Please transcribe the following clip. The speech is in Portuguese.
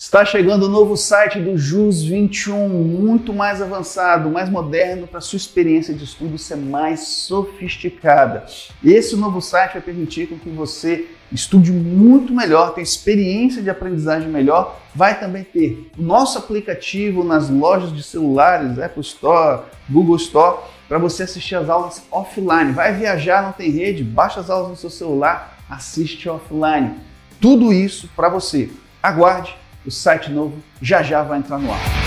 Está chegando o novo site do JUS 21, muito mais avançado, mais moderno, para sua experiência de estudo ser mais sofisticada. Esse novo site vai permitir que você estude muito melhor, tenha experiência de aprendizagem melhor. Vai também ter o nosso aplicativo nas lojas de celulares, Apple Store, Google Store, para você assistir as aulas offline. Vai viajar, não tem rede, baixa as aulas no seu celular, assiste offline. Tudo isso para você. Aguarde o site novo já já vai entrar no ar.